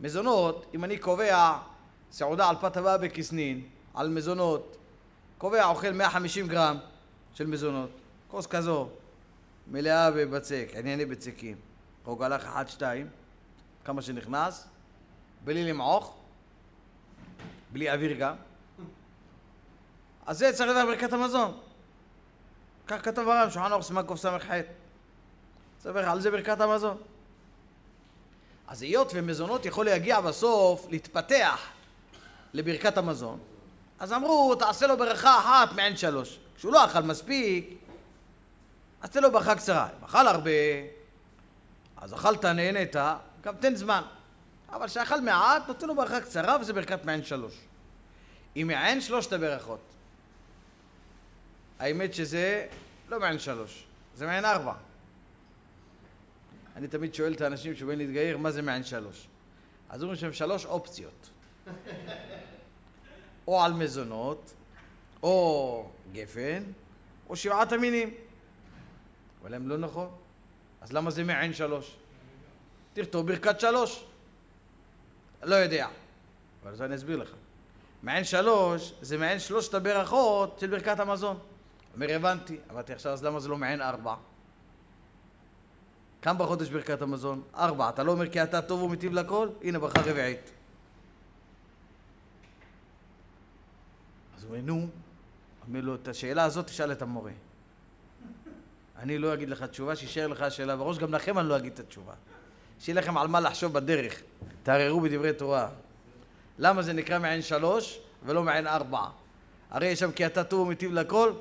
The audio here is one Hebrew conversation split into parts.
מזונות, אם אני קובע סעודה על פת הבאה בכסנין, על מזונות, קובע אוכל 150 גרם של מזונות, כוס כזו, מלאה בבצק, ענייני בצקים, חוג הלך אחד, שתיים, כמה שנכנס, בלי למעוך, בלי אוויר גם, אז זה צריך לדעת ברכת המזון. כך כתב הרב, שולחן ערוך סימן קס"ח. על זה ברכת המזון. אז היות ומזונות יכול להגיע בסוף, להתפתח לברכת המזון, אז אמרו, תעשה לו ברכה אחת מעין שלוש. כשהוא לא אכל מספיק, אז תן לו ברכה קצרה. אם אכל הרבה, אז אכלת, נהנית, גם תן זמן. אבל כשאכל מעט, נותן לו ברכה קצרה, וזה ברכת מעין שלוש. אם מעין שלושת הברכות, האמת שזה לא מעין שלוש, זה מעין ארבע. אני תמיד שואל את האנשים שבאים להתגייר, מה זה מעין שלוש? אז אומרים שהם שלוש אופציות. או על מזונות, או גפן, או שבעת המינים. אבל הם לא נכון. אז למה זה מעין שלוש? תכתוב ברכת שלוש. לא יודע. אבל זה אני אסביר לך. מעין שלוש זה מעין שלושת הברכות של ברכת המזון. אומר, הבנתי. אמרתי עכשיו, אז למה זה לא מעין ארבע? כמה יש ברכת המזון? ארבע. אתה לא אומר כי אתה טוב ומיטיב לכל? הנה ברכה רביעית. אז הוא אומר, נו. אומר לו, את השאלה הזאת תשאל את המורה. אני לא אגיד לך תשובה, שישאר לך שאלה בראש, גם לכם אני לא אגיד את התשובה. שיהיה לכם על מה לחשוב בדרך. תערערו בדברי תורה. למה זה נקרא מעין שלוש ולא מעין ארבע? הרי יש שם כי אתה טוב ומיטיב לכל,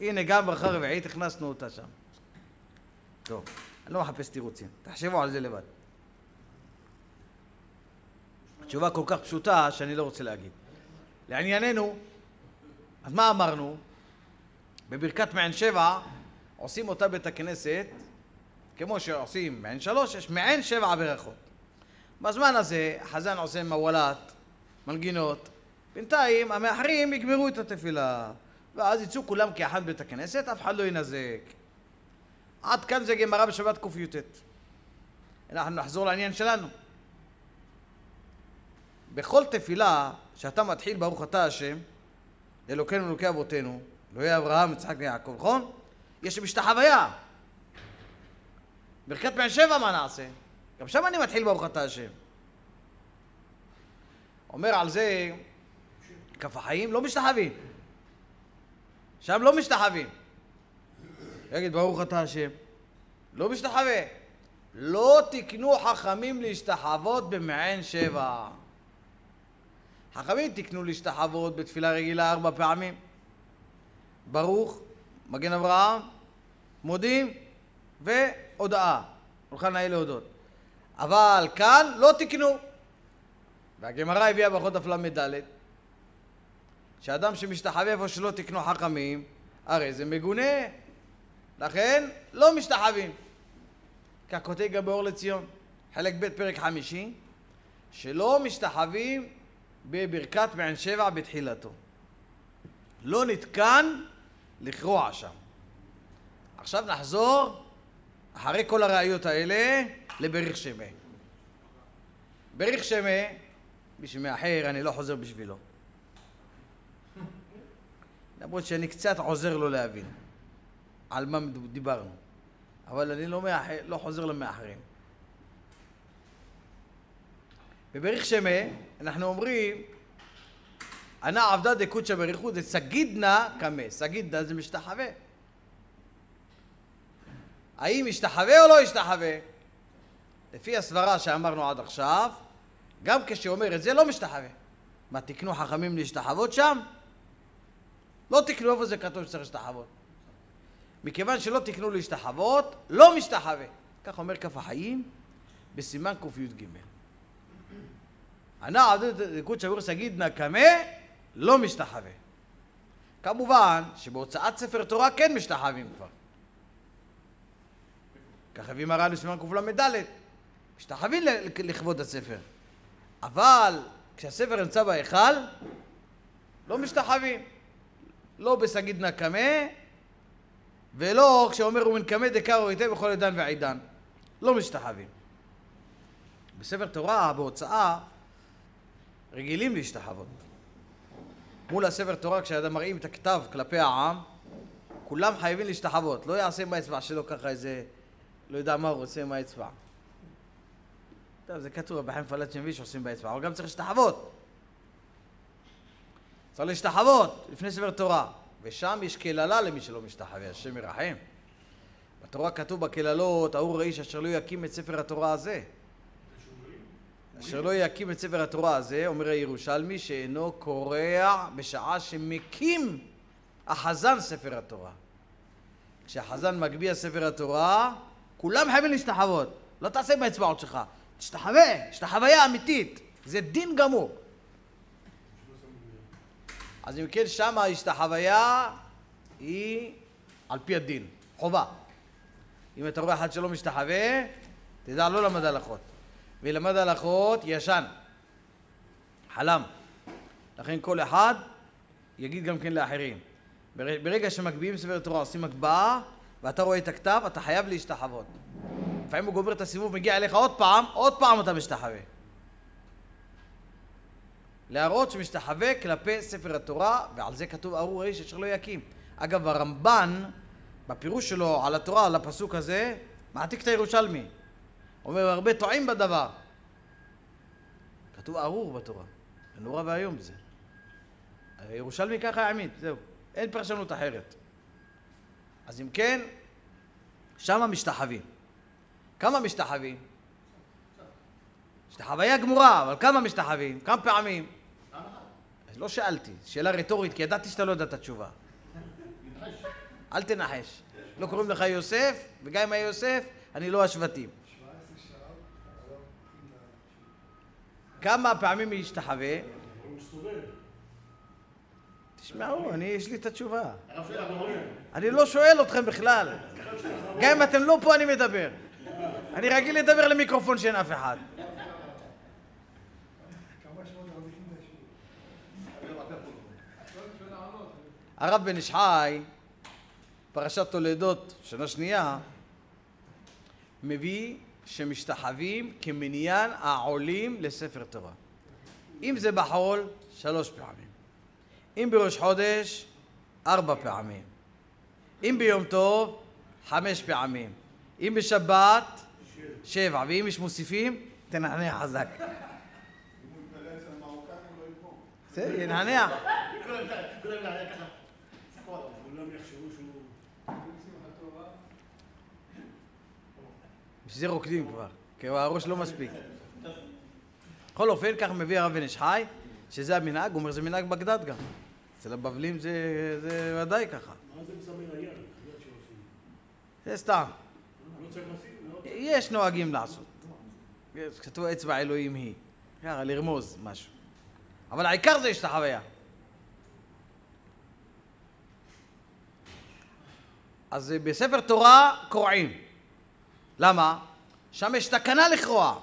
הנה גם ברכה רביעית הכנסנו אותה שם. טוב, לא מחפש תירוצים, תחשבו על זה לבד. תשובה כל כך פשוטה שאני לא רוצה להגיד. לענייננו, אז מה אמרנו? בברכת מעין שבע עושים אותה בית הכנסת, כמו שעושים מעין שלוש, יש מעין שבע ברכות. בזמן הזה החזן עושה מוולת, מנגינות, בינתיים המאחרים יגמרו את התפילה, ואז יצאו כולם כאחד בית הכנסת, אף אחד לא ינזק. עד כאן זה גמרא בשבת קי"ט. אנחנו נחזור לעניין שלנו. בכל תפילה שאתה מתחיל ברוך אתה השם, אלוקינו אלוקי אבותינו, אלוהי אברהם, יצחק ויעקב, נכון? יש משתחוויה. ברכת מעין שבע מה נעשה? גם שם אני מתחיל ברוך אתה השם. אומר על זה כף החיים לא משתחווים. שם לא משתחווים. יגיד ברוך אתה השם. לא משתחווה. לא תקנו חכמים להשתחוות במעין שבע. חכמים תקנו להשתחוות בתפילה רגילה ארבע פעמים. ברוך, מגן אברהם, מודים והודאה. הולכה נאה להודות. אבל כאן לא תקנו. והגמרא הביאה ברכות דף ל"ד שאדם שמשתחווה איפה שלא תקנו חכמים, הרי זה מגונה. לכן לא משתחווים. כך כותב גם באור לציון, חלק ב' פרק חמישי, שלא משתחווים בברכת מעין שבע בתחילתו. לא נתקן לכרוע שם. עכשיו נחזור, אחרי כל הראיות האלה, לבריך שמה. בריך שמה, מי שמאחר, אני לא חוזר בשבילו. למרות שאני קצת עוזר לו להבין על מה דיברנו. אבל אני לא, מאחר, לא חוזר למאחרים. בבריך שמה אנחנו אומרים ענה עבדה דקודשא בריחוד זה סגידנא קמא. סגידנא זה משתחווה. האם השתחווה או לא השתחווה? לפי הסברה שאמרנו עד עכשיו, גם כשאומר את זה לא משתחווה. מה, תקנו חכמים להשתחוות שם? לא תקנו איפה זה כתוב שצריך להשתחוות. מכיוון שלא תקנו להשתחוות, לא משתחווה. כך אומר כף החיים בסימן קי"ג. הנער דקות שביר סגיד נקמה לא משתחווה. כמובן שבהוצאת ספר תורה כן משתחווים כבר. כך הביא מרן בסימן קל"ד. משתחווים לכבוד הספר. אבל כשהספר נמצא בהיכל, לא משתחווים. לא בסגיד נקמה, ולא כשאומר ומנקמה דקר היטב בכל עידן ועידן. לא משתחווים. בספר תורה, בהוצאה, רגילים להשתחוות. מול הספר תורה, כשאדם מראים את הכתב כלפי העם, כולם חייבים להשתחוות. לא יעשה עם האצבע שלו ככה איזה, לא יודע מה הוא רוצה עם האצבע. טוב, זה כתוב, בחיים פלט שמבי שעושים באצבע, אבל גם צריך להשתחוות. צריך להשתחוות לפני ספר תורה. ושם יש קללה למי שלא משתחווה, השם ירחם. בתורה כתוב בקללות, ארור האיש אשר לא יקים את ספר התורה הזה. אשר לא יקים את ספר התורה הזה, אומר הירושלמי, שאינו קורע בשעה שמקים החזן ספר התורה. כשהחזן מגביה ספר התורה, כולם חייבים להשתחוות. לא תעשה עם האצבעות שלך, תשתחווה, השתחוויה אמיתית. זה דין גמור. אז אם כן, שם ההשתחוויה היא על פי הדין, חובה. אם אתה רואה אחד שלא משתחווה, תדע, לא למד הלכות. ולמד הלכות ישן, חלם. לכן כל אחד יגיד גם כן לאחרים. ברגע שמגביהים ספר תורה, עושים הגבהה, ואתה רואה את הכתב, אתה חייב להשתחוות. לפעמים הוא גומר את הסיבוב, מגיע אליך עוד פעם, עוד פעם אתה משתחווה. להראות שמשתחווה כלפי ספר התורה, ועל זה כתוב ארור האיש אשר לא יקים. אגב, הרמב"ן, בפירוש שלו על התורה, על הפסוק הזה, מעתיק את הירושלמי. אומר, הרבה טועים בדבר. כתוב ארור בתורה. זה נורא ואיום זה. הירושלמי ככה העמיד, זהו. אין פרשנות אחרת. אז אם כן, שמה משתחווים. כמה משתחווים? משתחוויה גמורה, אבל כמה משתחווים? כמה פעמים? לא שאלתי, שאלה רטורית, כי ידעתי שאתה לא יודע את התשובה. אל תנחש. לא קוראים לך יוסף, וגם אם היה יוסף, אני לא השבטים. כמה פעמים השתחווה? תשמעו, אני, יש לי את התשובה. אני לא שואל אתכם בכלל. גם אם אתם לא פה, אני מדבר. אני רגיל לדבר למיקרופון שאין אף אחד. הרב בן איש חי, פרשת תולדות, שנה שנייה, מביא שמשתחווים כמניין העולים לספר תורה. אם זה בחול, שלוש פעמים. אם בראש חודש, ארבע פעמים. אם ביום טוב, חמש פעמים. אם בשבת, שבע. ואם יש מוסיפים, תנענע חזק. בסדר, ינענע. בשביל זה רוקדים כבר, כי הראש לא מספיק. בכל אופן, כך מביא הרב בן איש חי, שזה המנהג, הוא אומר, זה מנהג בגדד גם. אצל הבבלים זה, ודאי ככה. מה זה מזמר היד? זה סתם. לא? לא? יש נוהגים לעשות. כתוב אצבע אלוהים היא. ככה, לרמוז משהו. אבל העיקר זה יש את החוויה. אז בספר תורה קורעים. למה? שם יש תקנה לכרוע.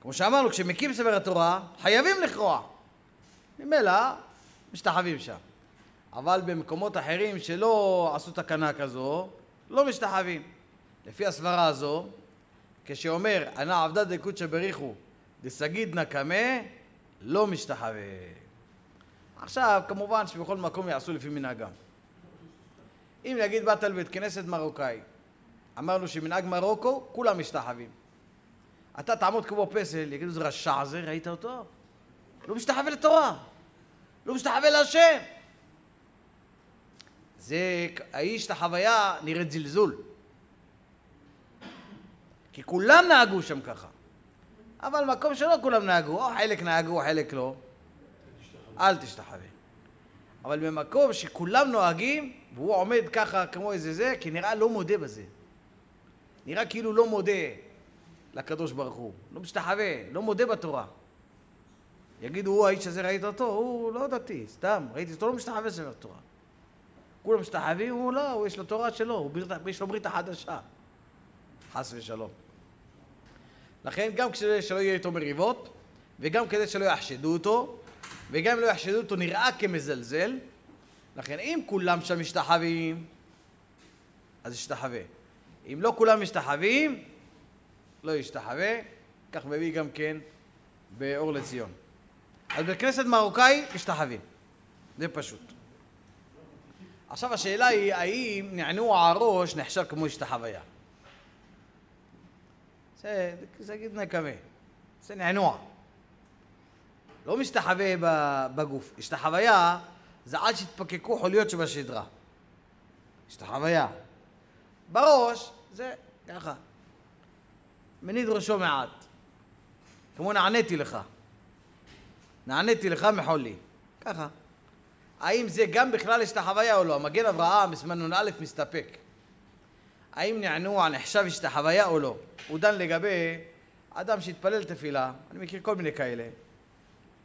כמו שאמרנו, כשמקים ספר התורה, חייבים לכרוע. ממילא משתחווים שם. אבל במקומות אחרים שלא עשו תקנה כזו, לא משתחווים. לפי הסברה הזו, כשאומר, אנא עבדה דקודשא בריחו דסגיד נקמה, לא משתחווה. עכשיו, כמובן שבכל מקום יעשו לפי מנהגם. אם נגיד באת לבית כנסת מרוקאי, אמרנו שמנהג מרוקו, כולם משתחווים. אתה תעמוד כמו פסל, יגידו, זה רשע זה, ראית אותו? לא משתחווה לתורה, לא משתחווה להשם. זה, האיש, את החוויה נראית זלזול. כי כולם נהגו שם ככה. אבל מקום שלא כולם נהגו, או חלק נהגו, חלק לא, אל תשתחווה. אבל במקום שכולם נוהגים, והוא עומד ככה כמו איזה זה, כי נראה לא מודה בזה. נראה כאילו לא מודה לקדוש ברוך הוא. לא משתחווה, לא מודה בתורה. יגידו, הוא האיש הזה, ראית אותו? הוא לא דתי, סתם, ראיתי אותו, לא משתחווה בספר תורה. כולם משתחווים, הוא לא, הוא יש לו תורה שלו, הוא ברית, יש לו ברית החדשה. חס ושלום. לכן גם כדי שלא יהיה איתו מריבות, וגם כדי שלא יחשדו אותו, וגם אם לא יחשדו אותו נראה כמזלזל, לכן אם כולם שם משתחווים, אז ישתחווה. אם לא כולם משתחווים, לא ישתחווה, כך מביא גם כן באור לציון. אז בית כנסת מרוקאי משתחווים, זה פשוט. עכשיו השאלה היא, האם נענוע הראש נחשב כמו השתחוויה? זה, זה נקווה, זה נענוע. לא משתחווה בגוף. השתחוויה זה עד שהתפקקו חוליות שבשדרה. השתחוויה. בראש זה ככה. מניד ראשו מעט. כמו נעניתי לך. נעניתי לך מחולי. ככה. האם זה גם בכלל השתחוויה או לא? המגן אברהם בסימן נ"א מסתפק. האם נענוע נחשב השתחוויה או לא? הוא דן לגבי אדם שהתפלל תפילה, אני מכיר כל מיני כאלה,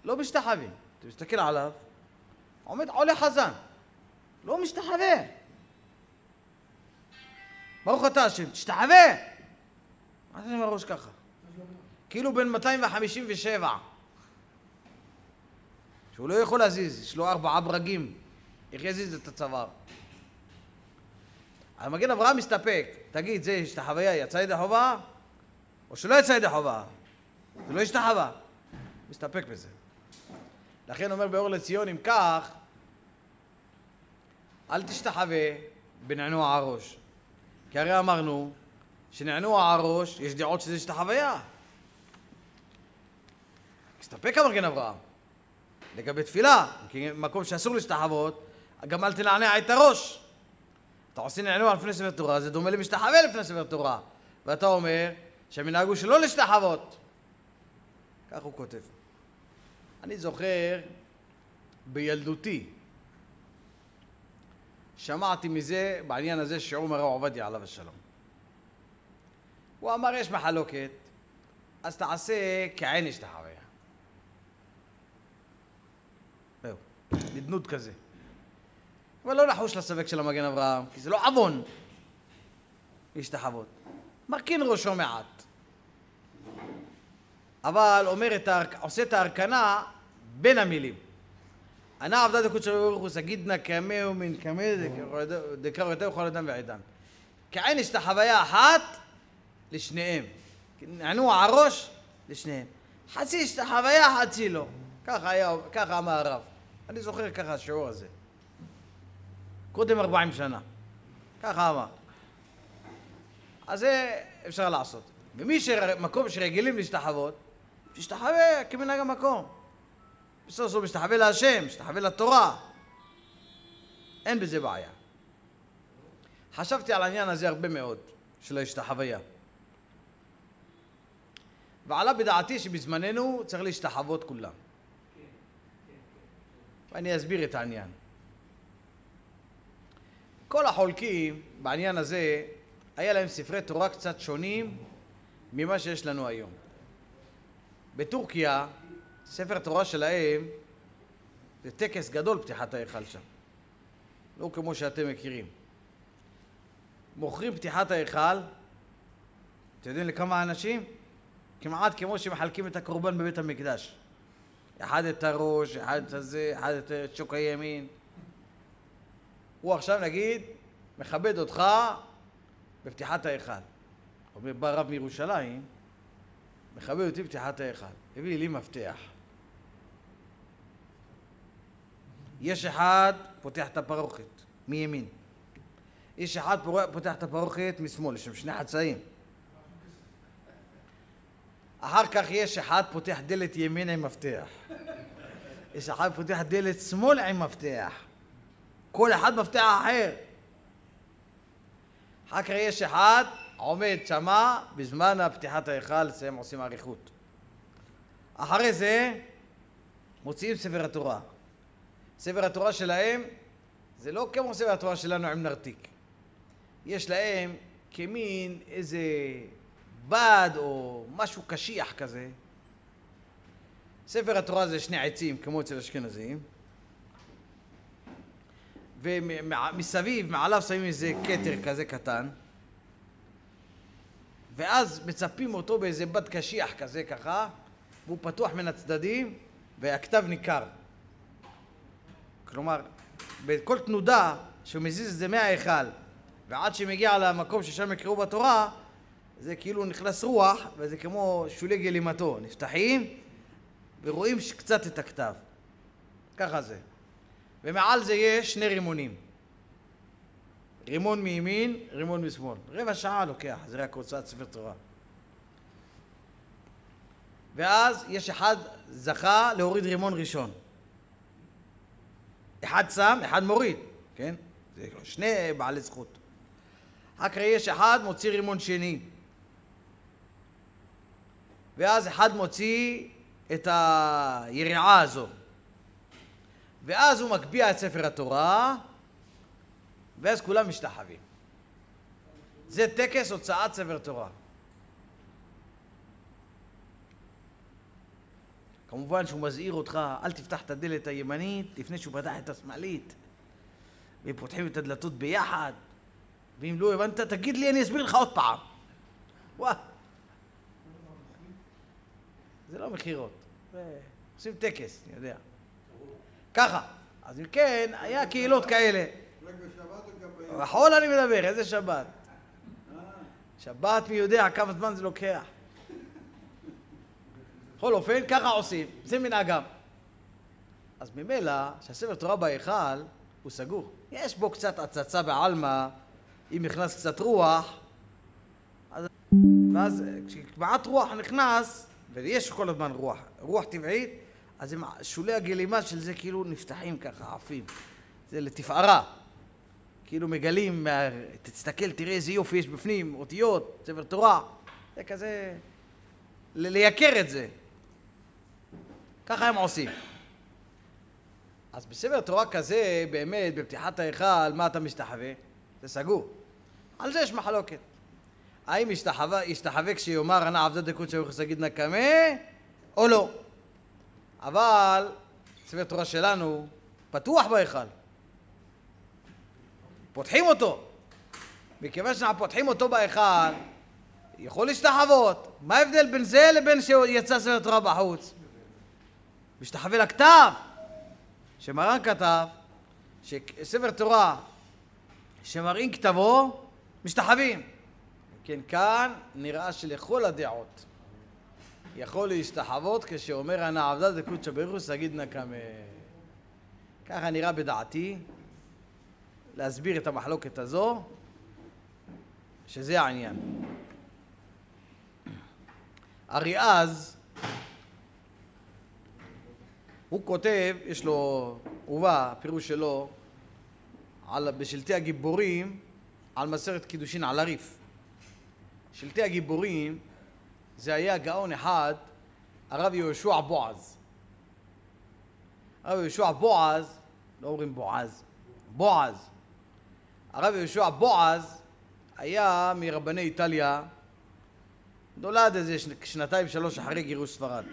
לא משתחווה. אתה מסתכל עליו, עומד עולה חזן, לא משתחווה. ברוך אתה השם, תשתחווה! מה זה עם הראש ככה? כאילו בן 257. שהוא לא יכול להזיז, יש לו ארבעה ברגים. איך יזיז את הצוואר? המגן אברהם מסתפק. תגיד, זה השתחוויה יצא ידי חובה? או שלא יצא ידי חובה? זה לא השתחווה. מסתפק בזה. לכן אומר באור לציון, אם כך, אל תשתחווה בנענוע הראש. כי הרי אמרנו שנענוע הראש, יש דעות שזה השתחוויה. מסתפק המגן אברהם. לגבי תפילה, כי מקום שאסור להשתחוות, גם אל תנענע את הראש. אתה עושה נענוע לפני ספר תורה, זה דומה למשתחווה לפני ספר תורה. ואתה אומר שהמנהג הוא שלא להשתחוות. כך הוא כותב. אני זוכר בילדותי, שמעתי מזה, בעניין הזה, שיעור מרב עובדיה עליו השלום. הוא אמר, יש מחלוקת, אז תעשה כעין השתחוויה. זהו, נדנוד כזה. אבל לא לחוש לספק של המגן אברהם, כי זה לא עוון להשתחוות. מרכין ראשו מעט. אבל אומר את ההר... עושה את ההרכנה בין המילים. ענה עבדת הקודש ברוך הוא סגידנה קמהו מן קמא דקרא יותר וכל אדם ועידן. כעין יש את החוויה אחת לשניהם. נענוע הראש לשניהם. חצי יש את החוויה, חצי לא. ככה היה, ככה אמר הרב. אני זוכר ככה השיעור הזה. קודם ארבעים שנה. ככה אמר. אז זה אפשר לעשות. ומי שמקום שרגילים להשתחוות, שישתחווה כמנהג המקום. בסוף סוף משתחווה להשם, משתחווה לתורה. אין בזה בעיה. חשבתי על העניין הזה הרבה מאוד, של ההשתחוויה. ועלה בדעתי שבזמננו צריך להשתחוות כולם. ואני אסביר את העניין. כל החולקים בעניין הזה, היה להם ספרי תורה קצת שונים ממה שיש לנו היום. בטורקיה, ספר תורה שלהם זה טקס גדול פתיחת ההיכל שם. לא כמו שאתם מכירים. מוכרים פתיחת ההיכל, אתם יודעים לכמה אנשים? כמעט כמו שמחלקים את הקורבן בבית המקדש. אחד את הראש, אחד את הזה, אחד את שוק הימין. הוא עכשיו נגיד מכבד אותך בפתיחת ההיכל. אומר, בא רב מירושלים, מכבד אותי בפתיחת ההיכל. הביא לי מפתח. יש אחד פותח את הפרוכת מימין. יש אחד פותח את הפרוכת משמאל, יש שם שני חצאים. אחר כך יש אחד פותח דלת ימין עם מפתח. יש אחד פותח דלת שמאל עם מפתח. כל אחד מפתח אחר. אחר כך יש אחד עומד שמה בזמן פתיחת ההיכל, אצלם עושים אריכות. אחרי זה מוציאים ספר התורה. ספר התורה שלהם זה לא כמו ספר התורה שלנו עם נרתיק. יש להם כמין איזה בד או משהו קשיח כזה. ספר התורה זה שני עצים כמו אצל אשכנזים. ומסביב, מעליו שמים איזה כתר כזה קטן. ואז מצפים אותו באיזה בד קשיח כזה ככה, והוא פתוח מן הצדדים, והכתב ניכר. כלומר, בכל תנודה שהוא מזיז את זה מההיכל ועד שמגיע למקום ששם יקראו בתורה, זה כאילו נכנס רוח, וזה כמו שולי גלימתו, נפתחים ורואים קצת את הכתב. ככה זה. ומעל זה יש שני רימונים. רימון מימין, רימון משמאל. רבע שעה לוקח, זה רק הוצאת ספר תורה. ואז יש אחד זכה להוריד רימון ראשון. אחד שם, אחד מוריד, כן? זה שני בעלי זכות. אחר כך יש אחד מוציא רימון שני. ואז אחד מוציא את היריעה הזו. ואז הוא מגביה את ספר התורה, ואז כולם משתחווים. זה טקס הוצאת ספר תורה. כמובן שהוא מזהיר אותך, אל תפתח את הדלת הימנית לפני שהוא פתח את השמאלית. והם פותחים את הדלתות ביחד, ואם לא הבנת, תגיד לי, אני אסביר לך עוד פעם. וואו. זה לא מכירות, עושים טקס, אני יודע. ככה. אז אם כן, היה קהילות כאלה. רק בשבת או גם ביום? בחול אני מדבר, איזה שבת? שבת מי יודע כמה זמן זה לוקח. בכל אופן, ככה עושים, זה מנהגם. אז ממילא, שהספר תורה בהיכל הוא סגור. יש בו קצת הצצה בעלמא, אם נכנס קצת רוח, אז... ואז כשמעט רוח נכנס, ויש כל הזמן רוח, רוח טבעית, אז שולי הגלימה של זה כאילו נפתחים ככה, עפים. זה לתפארה. כאילו מגלים, מה- תסתכל, תראה איזה יופי יש בפנים, אותיות, ספר תורה. זה כזה... לייקר את זה. ככה הם עושים. אז בספר תורה כזה, באמת, בפתיחת ההיכל, מה אתה משתחווה? זה סגור. על זה יש מחלוקת. האם ישתחווה, ישתחווה כשיאמר אנא עבדת דקות ברוך שגיד נקמה, או לא. אבל ספר תורה שלנו פתוח בהיכל. פותחים אותו. מכיוון שאנחנו פותחים אותו בהיכל, יכול להשתחוות. מה ההבדל בין זה לבין שיצא ספר תורה בחוץ? משתחווה לכתב. שמרן כתב שספר תורה שמראים כתבו, משתחווים. כן, כאן נראה שלכל הדעות יכול להשתחוות כשאומר אנא עבדה דקודשא ברוך הוא סגיד נקמה. ככה נראה בדעתי להסביר את המחלוקת הזו, שזה העניין. אריאז, הוא כותב, יש לו, הובא, פירוש שלו, על, בשלטי הגיבורים, על מסכת קידושין על הריף. שלטי הגיבורים, זה היה גאון אחד, הרב יהושע בועז. הרב יהושע בועז, לא אומרים בועז, בועז. הרב יהושע בועז היה מרבני איטליה, נולד איזה שנ- שנתיים שלוש אחרי גירוש ספרד.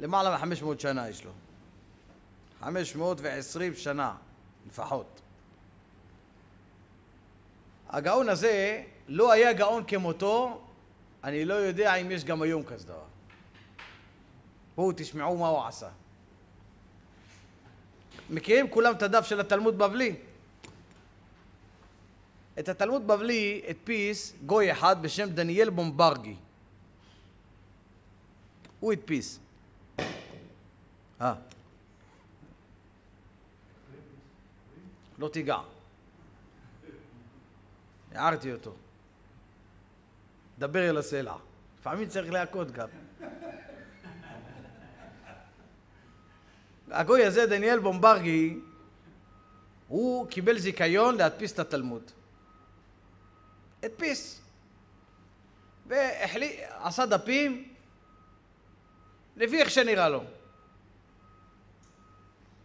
למעלה מחמש מאות שנה יש לו. חמש מאות ועשרים שנה לפחות. הגאון הזה לא היה גאון כמותו, אני לא יודע אם יש גם היום כזה דבר. בואו תשמעו מה הוא עשה. מכירים כולם את הדף של התלמוד בבלי? את התלמוד בבלי הדפיס גוי אחד בשם דניאל בומברגי. הוא הדפיס. אה. לא תיגע. הערתי אותו. דבר אל הסלע. לפעמים צריך להכות גם. הגוי הזה, דניאל בומברגי, הוא קיבל זיכיון להדפיס את התלמוד. הדפיס. ועשה דפים לפי איך שנראה לו.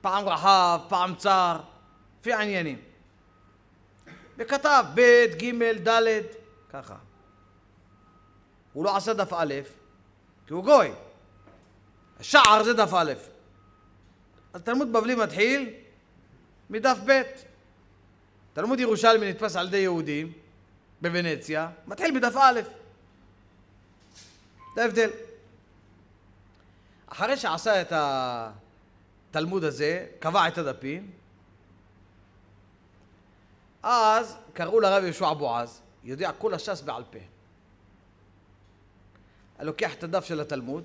פעם רחב, פעם צר, לפי העניינים. וכתב ב', ג', ד', ככה. הוא לא עשה דף א', כי הוא גוי. השער זה דף א'. אז תלמוד בבלי מתחיל מדף ב'. תלמוד ירושלמי נתפס על ידי יהודים בוונציה, מתחיל מדף א'. זה ההבדל. אחרי שעשה את התלמוד הזה, קבע את הדפים, אז קראו לרב יהושע בועז, יודע כל הש"ס בעל פה. אני לוקח את הדף של התלמוד,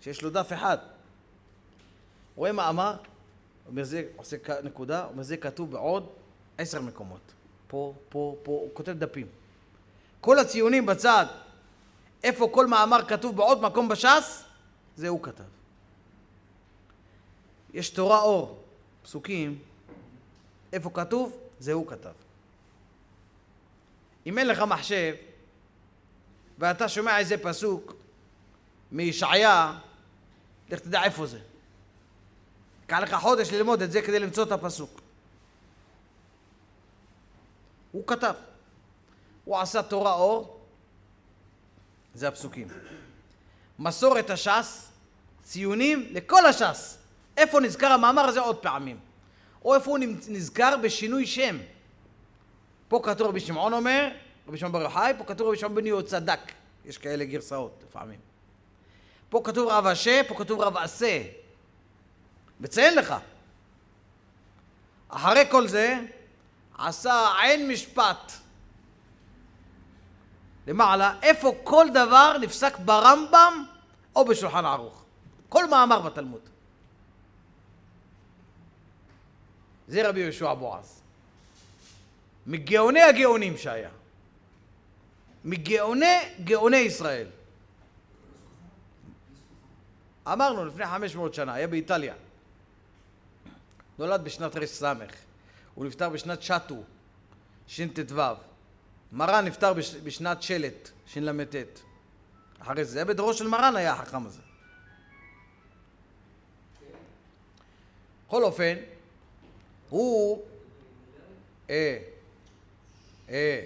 שיש לו דף אחד. רואה מאמר, אומר זה, עושה נקודה, אומר זה כתוב בעוד עשר מקומות. פה, פה, פה, הוא כותב דפים. כל הציונים בצד, איפה כל מאמר כתוב בעוד מקום בש"ס, זה הוא כתב. יש תורה אור, פסוקים, איפה כתוב, זה הוא כתב. אם אין לך מחשב, ואתה שומע איזה פסוק מישעיה, לך תדע איפה זה. ייקח לך חודש ללמוד את זה כדי למצוא את הפסוק. הוא כתב. הוא עשה תורה אור, זה הפסוקים. מסורת הש"ס, ציונים לכל הש"ס. איפה נזכר המאמר הזה עוד פעמים? או איפה הוא נזכר בשינוי שם? פה כתוב רבי שמעון אומר, רבי שמעון בר יוחאי, פה כתוב רבי שמעון בן יהוד צדק. יש כאלה גרסאות לפעמים. פה כתוב רב אשה, פה כתוב רב עשה. מציין לך. אחרי כל זה, עשה עין משפט. למעלה, איפה כל דבר נפסק ברמב"ם או בשולחן ערוך. כל מאמר בתלמוד. זה רבי יהושע בועז. מגאוני הגאונים שהיה. מגאוני גאוני ישראל. אמרנו לפני 500 שנה, היה באיטליה. נולד בשנת רס' הוא נפטר בשנת שטו, שט"ו. מרן נפטר בש, בשנת שלט, של"ט. אחרי זה, בדורו של מרן היה החכם הזה. בכל אופן, הוא... אה, אה,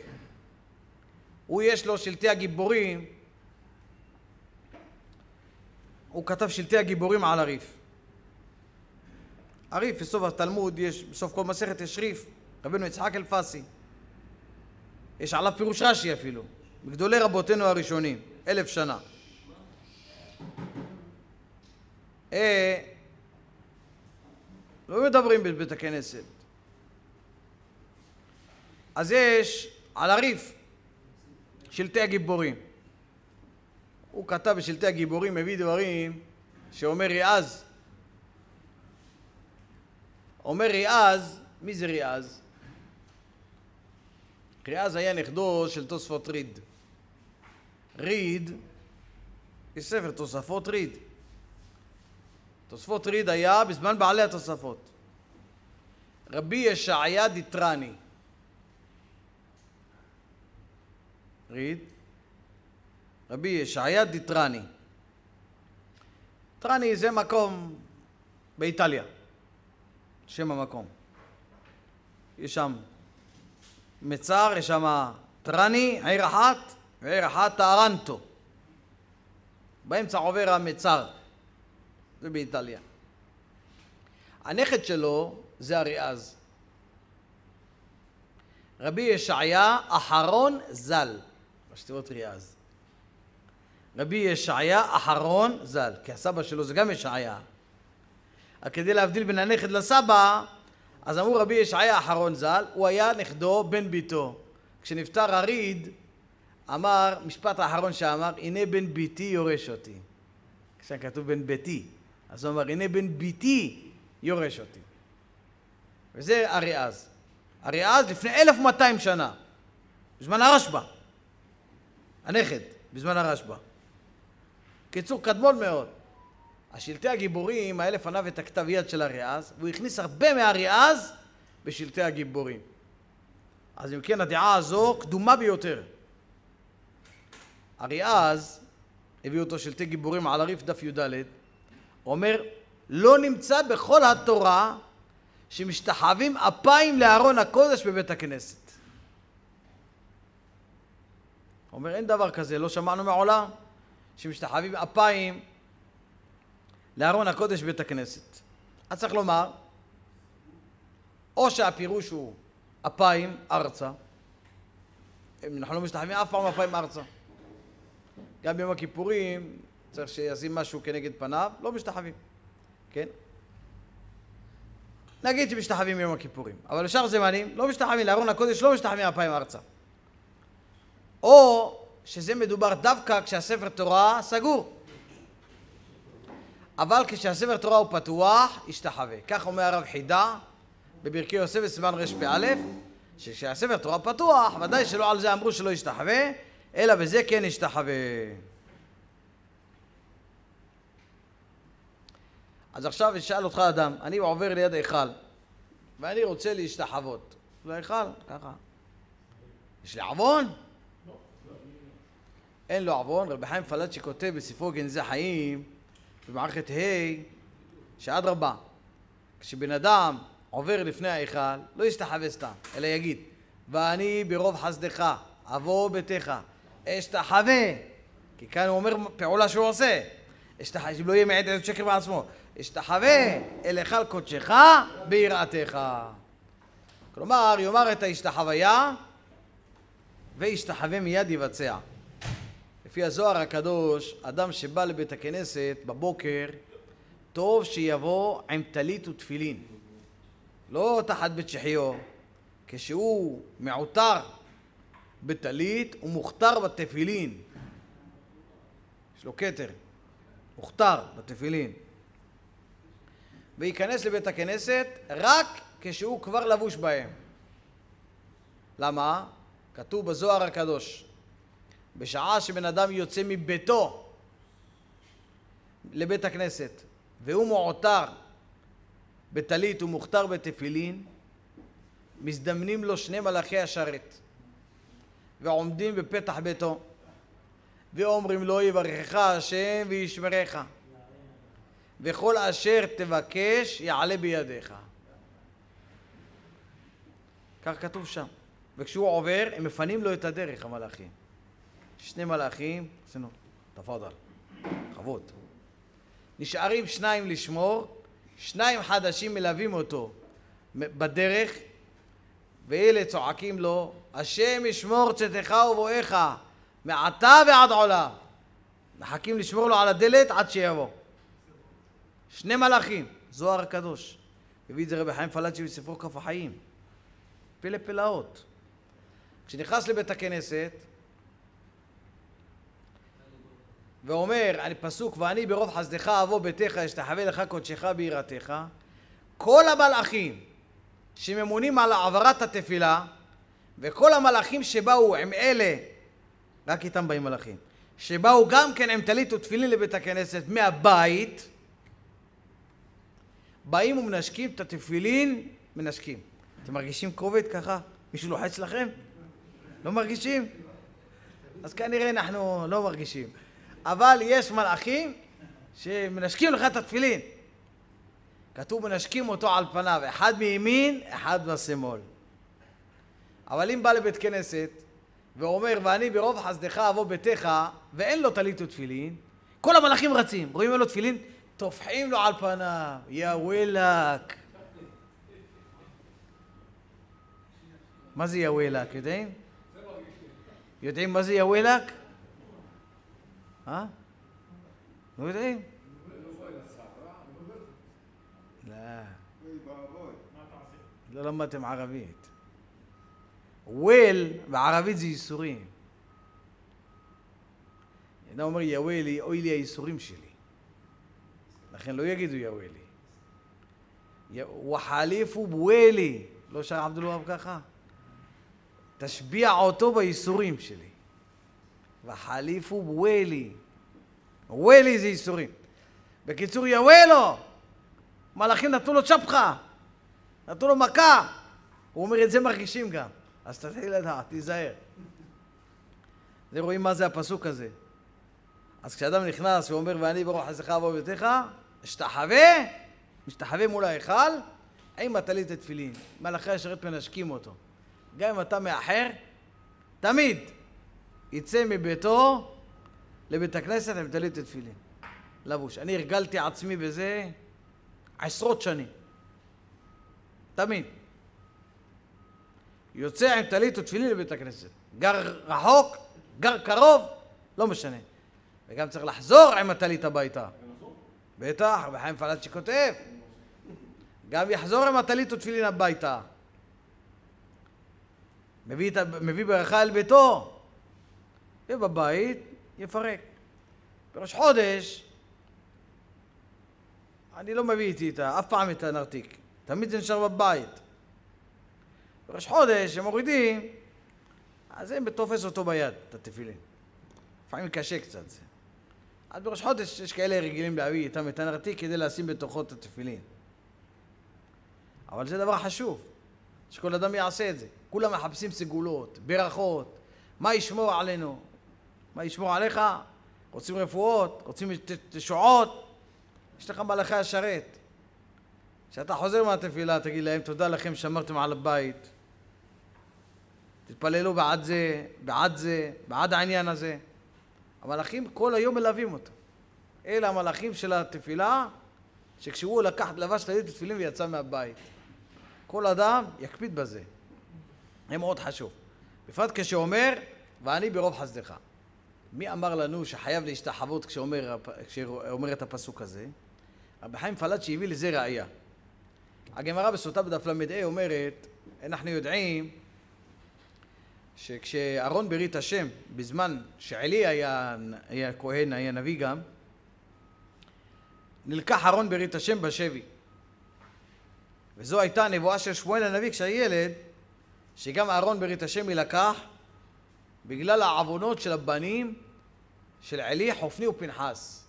הוא יש לו שלטי הגיבורים, הוא כתב שלטי הגיבורים על הריף. הריף, בסוף התלמוד יש, בסוף כל מסכת יש ריף, רבנו יצחק אלפסי. יש עליו פירוש רש"י אפילו, מגדולי רבותינו הראשונים, אלף שנה. אה, לא מדברים בבית הכנסת. אז יש על הריף שלטי הגיבורים. הוא כתב בשלטי הגיבורים, מביא דברים שאומר ריאז. אומר ריאז, מי זה ריאז? ריאז היה נכדו של תוספות ריד. ריד, יש ספר תוספות ריד. תוספות ריד היה בזמן בעלי התוספות. רבי ישעיה דיטרני. ריד. רבי ישעיה דיטרני. טרני זה מקום באיטליה, שם המקום. יש שם מצר, יש שם טרני, עיר אחת, ועיר אחת טהרנטו. באמצע עובר המצר, זה באיטליה. הנכד שלו זה אריאז. רבי ישעיה אחרון ז"ל, בשתיבות ריאז. רבי ישעיה אחרון ז"ל, כי הסבא שלו זה גם ישעיה. רק כדי להבדיל בין הנכד לסבא, אז אמרו רבי ישעיה אחרון ז"ל, הוא היה נכדו בן ביתו. כשנפטר הריד, אמר, משפט האחרון שאמר, הנה בן ביתי יורש אותי. כשהיה כתוב בן ביתי, אז הוא אמר, הנה בן ביתי יורש אותי. וזה אריאז. אריאז לפני 1200 שנה, בזמן הרשב"א. הנכד, בזמן הרשב"א. קיצור, קדמון מאוד. השלטי הגיבורים, היה לפניו את הכתב יד של אריאז, והוא הכניס הרבה מהאריאז בשלטי הגיבורים. אז אם כן, הדעה הזו קדומה ביותר. אריאז, הביאו אותו שלטי גיבורים על הריף דף י"ד, אומר, לא נמצא בכל התורה שמשתחווים אפיים לארון הקודש בבית הכנסת. אומר, אין דבר כזה, לא שמענו מעולם שמשתחווים אפיים לארון הקודש בבית הכנסת. אז צריך לומר, או שהפירוש הוא אפיים ארצה, אנחנו לא משתחווים אף פעם אפיים ארצה. גם ביום הכיפורים צריך שישים משהו כנגד פניו, לא משתחווים, כן? נגיד שמשתחווים ביום הכיפורים, אבל בשאר זמנים לא משתחווים לארון הקודש, לא משתחווים אפיים ארצה. או שזה מדובר דווקא כשהספר תורה סגור. אבל כשהספר תורה הוא פתוח, ישתחווה. כך אומר הרב חידה בברכי יוסף בסימן רפ"א, שכשהספר תורה פתוח, ודאי שלא על זה אמרו שלא ישתחווה, אלא בזה כן ישתחווה. אז עכשיו ישאל אותך אדם, אני עובר ליד היכל, ואני רוצה להשתחוות. להיכל, ככה. יש לי עוון? אין לו עוון. רבי חיים פלאצ'י כותב בספרו גנזי חיים, במערכת ה', שאדרבה, כשבן אדם עובר לפני ההיכל, לא ישתחווה סתם, אלא יגיד, ואני ברוב חסדך, אבוא ביתך, אשתחווה. כי כאן הוא אומר פעולה שהוא עושה. אשתחווה, שלא יהיה מעד עד שקר בעצמו. אשתחווה אל היכל קודשך ביראתך. כלומר, יאמר את ההשתחוויה, וישתחווה מיד יבצע. לפי הזוהר הקדוש, אדם שבא לבית הכנסת בבוקר, טוב שיבוא עם טלית ותפילין. לא תחת בית שחיו, כשהוא מעוטר בטלית ומוכתר בתפילין. יש לו כתר, מוכתר בתפילין. וייכנס לבית הכנסת רק כשהוא כבר לבוש בהם. למה? כתוב בזוהר הקדוש, בשעה שבן אדם יוצא מביתו לבית הכנסת והוא מעוטר בטלית ומוכתר בתפילין, מזדמנים לו שני מלאכי השרת ועומדים בפתח ביתו ואומרים לו יברכך השם וישמרך וכל אשר תבקש יעלה בידיך. כך כתוב שם. וכשהוא עובר, הם מפנים לו את הדרך, המלאכים. שני מלאכים, עשינו, תפאדל, כבוד. נשארים שניים לשמור, שניים חדשים מלווים אותו בדרך, ואלה צועקים לו, השם ישמור צאתך ובואך, מעתה ועד עולם. מחכים לשמור לו על הדלת עד שיבוא. שני מלאכים, זוהר הקדוש. הביא את זה רבי חיים פלאצ'י בספרו כף החיים. פלא פלאות. כשנכנס לבית הכנסת ואומר, אני פסוק, ואני ברוב חסדך אבוא ביתך, אשתחווה לך קודשך ביראתך, כל המלאכים שממונים על העברת התפילה, וכל המלאכים שבאו עם אלה, רק איתם באים מלאכים, שבאו גם כן עם טלית ותפילין לבית הכנסת מהבית, באים ומנשקים את התפילין, מנשקים. אתם מרגישים כובד ככה? מישהו לוחץ לכם? לא מרגישים? אז כנראה אנחנו לא מרגישים. אבל יש מלאכים שמנשקים לך את התפילין. כתוב מנשקים אותו על פניו, אחד מימין, אחד בשמאל. אבל אם בא לבית כנסת ואומר, ואני ברוב חסדך אבוא ביתך, ואין לו טלית ותפילין, כל המלאכים רצים, רואים אין לו תפילין, טופחים לו על פניו, יא וילק. מה זה יא וילק, יודעים? יודעים מה זה יא וילק? אה? לא יודעים? לא. לא למדתם ערבית. וויל בערבית זה ייסורים. אדם אומר יא ווילי, אוי לי הייסורים שלי. לכן לא יגידו יא ווילי. וחליפו בווילי. לא שר עבדול ככה? תשביע אותו בייסורים שלי. וחליפו בווילי. ווילי זה ייסורים. בקיצור, יוולו! מלאכים נתנו לו צ'פחה, נתנו לו מכה. הוא אומר, את זה מרגישים גם. אז תתחיל לדעת, תיזהר. זה רואים מה זה הפסוק הזה. אז כשאדם נכנס ואומר, ואני ברוך חסדך אבוא ביתך, אשתחווה, משתחווה מול ההיכל, עם הטלית התפילין. מלאכי השרת מנשקים אותו. גם אם אתה מאחר, תמיד יצא מביתו לבית הכנסת עם טלית ותפילין. לבוש. אני הרגלתי עצמי בזה עשרות שנים. תמיד. יוצא עם טלית ותפילין לבית הכנסת. גר רחוק, גר קרוב, לא משנה. וגם צריך לחזור עם הטלית הביתה. בטח, רבי חיים פלאצ'י כותב. גם יחזור עם הטלית ותפילין הביתה. מביא, מביא ברכה אל ביתו. ובבית יפרק. בראש חודש, אני לא מביא איתי את אף פעם את הנרתיק, תמיד זה נשאר בבית. בראש חודש, הם מורידים, אז הם תופס אותו ביד, את התפילין. לפעמים קשה קצת זה. אז בראש חודש יש כאלה רגילים להביא איתם את הנרתיק כדי לשים בתוכו את התפילין. אבל זה דבר חשוב, שכל אדם יעשה את זה. כולם מחפשים סגולות, ברכות, מה ישמור עלינו? מה ישמור עליך? רוצים רפואות? רוצים תשועות? יש לך מלאכי השרת. כשאתה חוזר מהתפילה, תגיד להם תודה לכם שמרתם על הבית. תתפללו בעד זה, בעד זה, בעד העניין הזה. המלאכים כל היום מלווים אותו. אלה המלאכים של התפילה, שכשהוא לקח, לבש את היד תפילין ויצא מהבית. כל אדם יקפיד בזה. זה מאוד חשוב. בפרט כשאומר, ואני ברוב חסדך. מי אמר לנו שחייב להשתחוות כשאומר, כשאומר את הפסוק הזה? רבי חיים פלאצ'י הביא לזה ראייה. הגמרא בסוטה בדף ל"ה אומרת, אנחנו יודעים שכשאהרון ברית השם, בזמן שעלי היה, היה כהן, היה נביא גם, נלקח אהרון ברית השם בשבי. וזו הייתה הנבואה של שמואל הנביא כשהיה ילד, שגם אהרון ברית השם יילקח בגלל העוונות של הבנים של עלי, חופני ופנחס.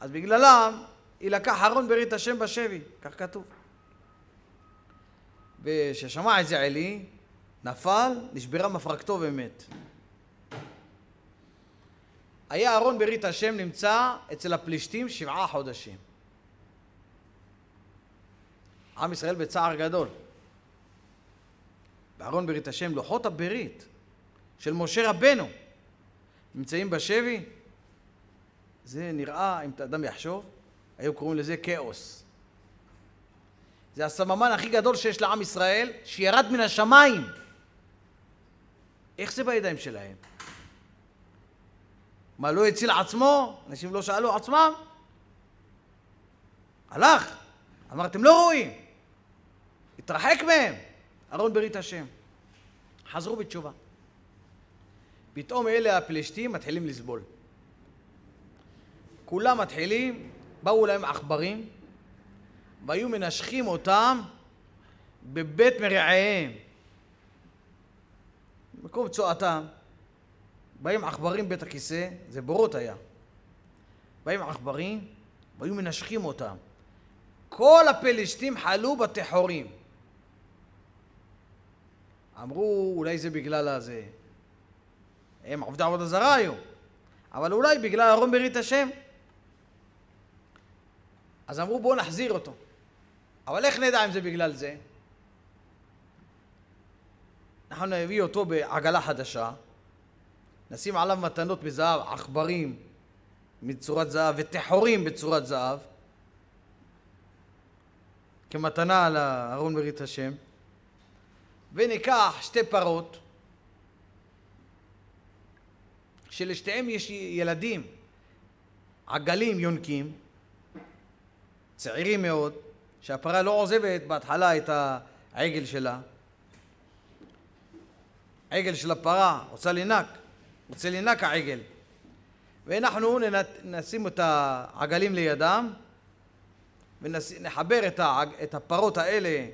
אז בגללם יילקח אהרון ברית השם בשבי, כך כתוב. וכששמע את זה עלי, נפל, נשברה מפרקתו ומת. היה אהרון ברית השם נמצא אצל הפלישתים שבעה חודשים. עם ישראל בצער גדול. בארון ברית השם, לוחות הברית של משה רבנו נמצאים בשבי, זה נראה, אם אדם יחשוב, היו קוראים לזה כאוס. זה הסממן הכי גדול שיש לעם ישראל, שירד מן השמיים. איך זה בידיים שלהם? מה, לא הציל עצמו? אנשים לא שאלו עצמם? הלך. אמרתם, לא רואים. התרחק מהם. ארון ברית השם. חזרו בתשובה. פתאום אלה הפלישתים מתחילים לסבול. כולם מתחילים, באו להם עכברים, והיו מנשכים אותם בבית מרעיהם. במקום צואתם, באים עכברים בית הכיסא, זה בורות היה. באים עכברים, והיו מנשכים אותם. כל הפלישתים חלו בטחורים. אמרו, אולי זה בגלל הזה. הם עובדי עבודה זרה היו, אבל אולי בגלל אהרון ברית השם. אז אמרו, בואו נחזיר אותו. אבל איך נדע אם זה בגלל זה? אנחנו נביא אותו בעגלה חדשה, נשים עליו מתנות בזהב, עכברים מצורת זהב וטחורים בצורת זהב, כמתנה על אהרון ברית השם, וניקח שתי פרות, שלשתיהם יש ילדים, עגלים יונקים, צעירים מאוד, שהפרה לא עוזבת בהתחלה את העגל שלה. עגל של הפרה רוצה לינק, רוצה לינק העגל. ואנחנו נשים את העגלים לידם ונחבר את הפרות האלה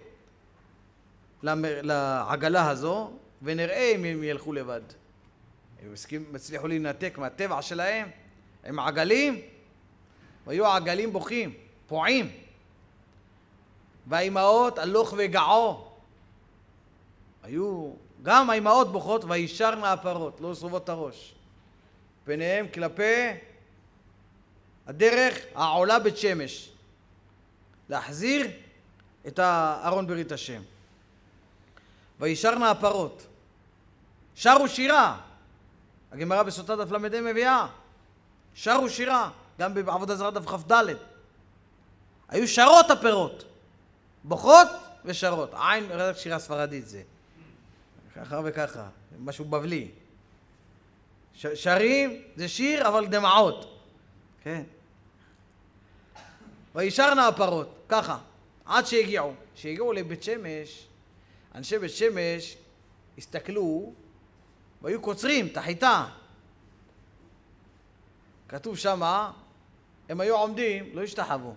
לעגלה הזו ונראה אם הם ילכו לבד. הם הצליחו להינתק מהטבע שלהם עם עגלים והיו העגלים בוכים, פועים. והאימהות הלוך וגעו. היו גם האימהות בוכות וישרנה הפרות, לא סובבות את הראש. פניהם כלפי הדרך העולה בית שמש. להחזיר את הארון ברית השם. וישרנה הפרות. שרו שירה. הגמרא בסוטה דף ל"ה מביאה. שרו שירה. גם בעבודה זרה דף כ"ד. היו שרות הפירות. בוכות ושרות. עין, רק שירה ספרדית זה. ככה וככה. משהו בבלי. ש- שרים זה שיר אבל דמעות. כן. וישרנה הפרות, ככה, עד שהגיעו. כשהגיעו לבית שמש, אנשי בית שמש הסתכלו והיו קוצרים את החיטה. כתוב שמה, הם היו עומדים, לא השתחוו.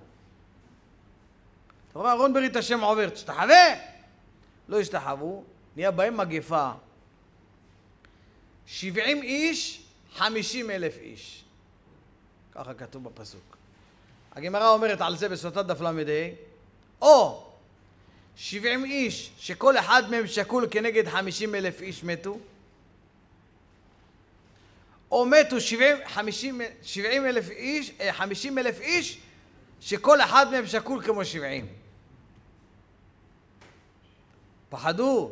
אתה רואה, אהרון ברית השם עובר, תשתחווה! לא השתחוו, נהיה בהם מגפה. שבעים איש, חמישים אלף איש. ככה כתוב בפסוק. הגמרא אומרת על זה בסוטת דף ל"ה, או שבעים איש שכל אחד מהם שקול כנגד חמישים אלף איש מתו, או מתו שבעים, חמישים, שבעים אלף איש, אה, חמישים אלף איש שכל אחד מהם שקול כמו שבעים. פחדו,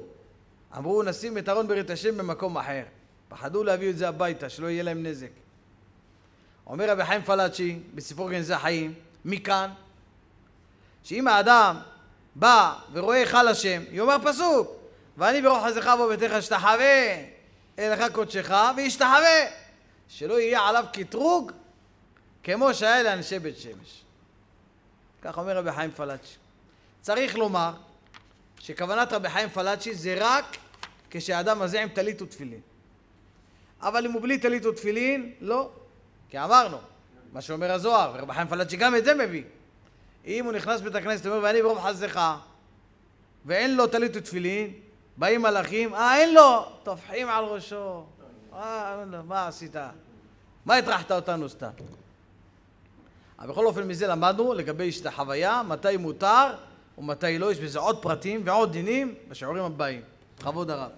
אמרו נשים את ארון ברית השם במקום אחר. פחדו להביא את זה הביתה, שלא יהיה להם נזק. אומר רבי חיים פלאצ'י בספרו גנזי החיים, מכאן, שאם האדם בא ורואה היכל השם, יאמר פסוק, ואני ברוח חזך וביתך אשתחווה אליך קודשך וישתחווה, שלא יהיה עליו קטרוג כמו שהיה לאנשי בית שמש. כך אומר רבי חיים פלאצ'י. צריך לומר שכוונת רבי חיים פלאצ'י זה רק כשהאדם הזה עם טלית ותפילין. אבל אם הוא בלי טלית ותפילין, לא. כי אמרנו, מה שאומר הזוהר, ורבי חיים פלאצ'י גם את זה מביא. אם הוא נכנס בית הכנסת, הוא אומר, ואני ברוב חסדך, ואין לו טלית ותפילין, באים מלאכים, אה, אין לו, טופחים על ראשו. אה, מה עשית? מה הטרחת אותנו סתם? אבל בכל אופן מזה למדנו לגבי את החוויה, מתי מותר ומתי לא, יש בזה עוד פרטים ועוד דינים בשיעורים הבאים. בכבוד הרב.